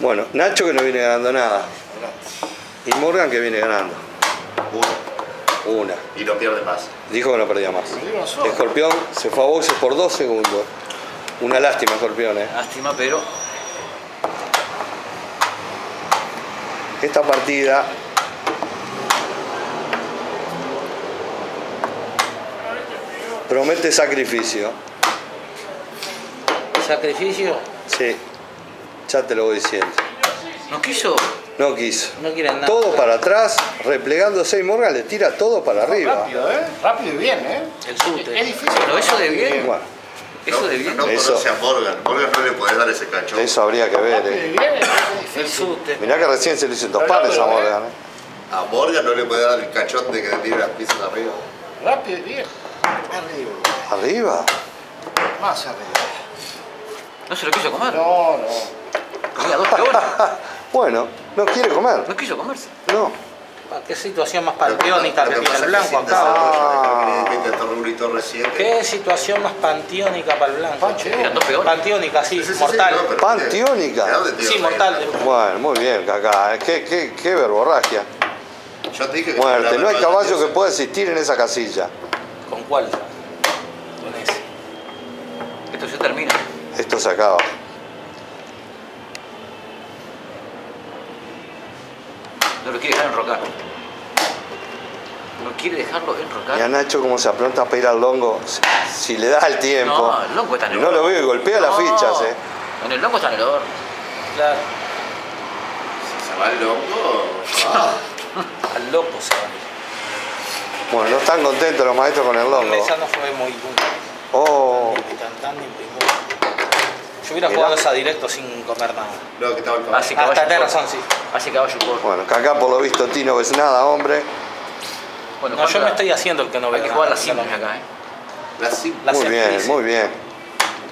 Bueno, Nacho que no viene ganando nada. Y Morgan que viene ganando. Uno. Una. Y no pierde más. Dijo que no perdía más. Una. Escorpión se fue a boxes por dos segundos. Una lástima, Escorpión, ¿eh? Lástima, pero Esta partida promete sacrificio. Sacrificio. Sí, ya te lo voy diciendo. no quiso. No quiso. No quieren nada. Todo para atrás, replegándose y Morgan le tira todo para arriba. Rápido, ¿eh? Rápido y bien, ¿eh? El sute. Es difícil. Pero eso de bien. Bueno, Eso de bien. No, no Eso. conoce a Morgan. Morgan no le puede dar ese cachón. eso habría que ver. Eh. El sute. Mirá que recién se le hizo en dos pares a Morgan. ¿eh? A Morgan no le puede dar el cachón de que le tire las piezas arriba. Rápido y bien. Arriba. ¿Arriba? Más arriba. No se lo quiso comer. No, no. Comía dos. Bueno, no quiere comer. No quiso comerse. No. Ah, Qué situación más panteónica Lo que que tiene pasa el es blanco acá. Qué situación más panteónica para el blanco. Panteónica, sí, Sí, sí, sí, mortal. no, Panteónica. ¿De dónde te Sí, mortal. Bueno, muy bien, Cacá. ¿eh? Qué, qué, qué verborragia. Yo te dije que Muerte. No hay caballo que pueda existir en esa casilla. ¿Con cuál? Con ese. Esto se termina. Esto se acaba. No lo quiere dejar enrocar. No quiere dejarlo Y a enrocar. Nacho como se apronta a pedir al longo, si, si le da el tiempo. No, el longo está en el No lo veo y golpea las No, fichas, eh. En el longo está en el horno. Claro. Si se va el loco. Al loco se va. Bueno, no están contentos los maestros con el longo. Esa no fue muy buena. Oh, Yo hubiera Mirá. jugado esa directo sin comer nada. No, que estaba el caballo. Así Ah, caballo. tenés por- razón, sí. Así caballo por. bueno, Cacá por lo visto Tino ves nada, hombre. Bueno, No, yo me estoy haciendo el que no ve Hay que jugar las simples acá, ¿eh? La sim- La Muy bien, muy bien.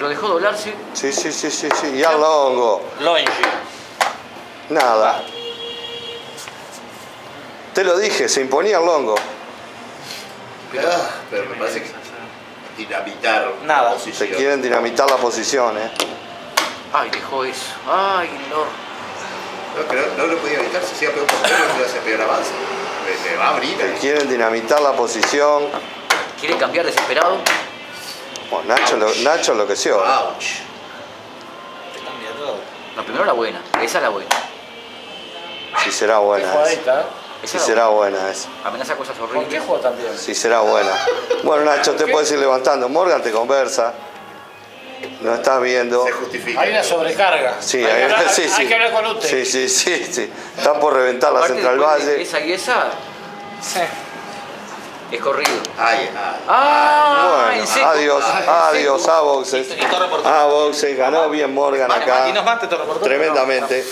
Lo dejó doblarse. Sí, sí, sí, sí, sí. Y al longo. Longe. Nada. Te lo dije, se imponía el longo. Ah, pero me parece que dinamitar Nada. la Se quieren dinamitar la posición, eh. Ay, dejó eso. Ay, no. No, que no, lo podía evitar, si hacía peor posición, no hacer peor avance. Le, le va a abrir. Ahí. quieren dinamitar la posición. Quiere cambiar desesperado. Bueno, Nacho, lo, Nacho enloqueció. eh. Ouch. Te cambia todo. No, primero la buena. Esa es la buena. Si será Qué buena ¿eh? Si es la será buena esa. Amenaza cosas ¿Por qué horribles. tan bien? Si será buena. Bueno, Nacho, te puedes ir levantando. Morgan te conversa. No estás viendo. Se justifica. Hay una sobrecarga. Sí, hay, hay, que hablar, sí, hay sí. que hablar con usted. Sí, sí, sí, sí. Está por reventar la Central Valle. Esa y esa Sí. es corrido. Ay, ay. ¡Ah! en Bueno, seco. adiós, en adiós, a boxes. A boxes, ganó bien Morgan acá. Y nos mate. Tremendamente.